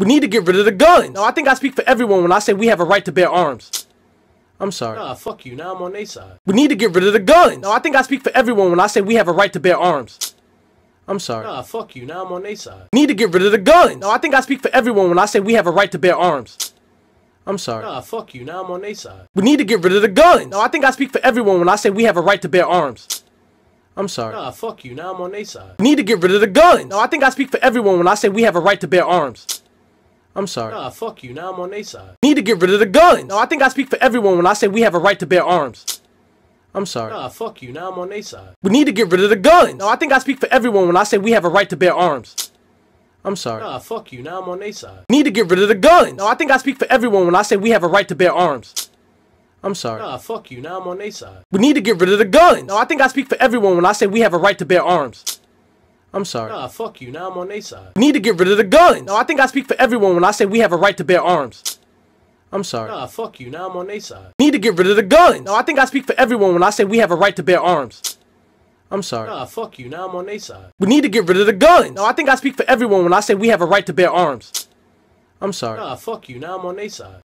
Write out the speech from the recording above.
We need to get rid of the guns. No, I think I speak for everyone when I say we have a right to bear arms. I'm sorry. Nah, fuck you. Now I'm on their side. We need to get rid of the guns. No, I think I speak for everyone when I say we have a right to bear arms. I'm sorry. Nah, fuck you. Now I'm on their side. We need to get rid of the guns. No, I think I speak for everyone when I say we have a right to bear arms. I'm sorry. Nah, fuck you. Now I'm on their side. We need to get rid of the guns. No, I think I speak for everyone when I say we have a right to bear arms. I'm sorry. Nah, fuck you. Now I'm on their side. We need to get rid of the guns. No, I think I speak for everyone when I say we have a right to bear arms. I'm sorry. Nah, fuck you. Now I'm on their side. Need to get rid of the guns. No, I think I speak for everyone when I say we have a right to bear arms. I'm sorry. Nah, fuck you. Now I'm on their side. We need to get rid of the guns. No, I think I speak for everyone when I say we have a right to bear arms. I'm sorry. Nah, fuck you. Now I'm on their side. Need to get rid of the guns. No, I think I speak for everyone when I say we have a right to bear arms. I'm sorry. Nah, fuck you. Now I'm on their side. We need to get rid of the guns. No, I think I speak for everyone when I say we have a right to bear arms. I'm sorry. Nah, fuck you. Now I'm on their side. Need to get rid of the guns. No, I think I speak for everyone when I say we have a right to bear arms. I'm sorry. Nah, fuck you. Now I'm on their side. Need to get rid of the guns. No, I think I speak for everyone when I say we have a right to bear arms. I'm sorry. Nah, fuck you. Now I'm on their side. We need to get rid of the guns. No, I think I speak for everyone when I say we have a right to bear arms. I'm sorry. Nah, fuck you. Now I'm on their side.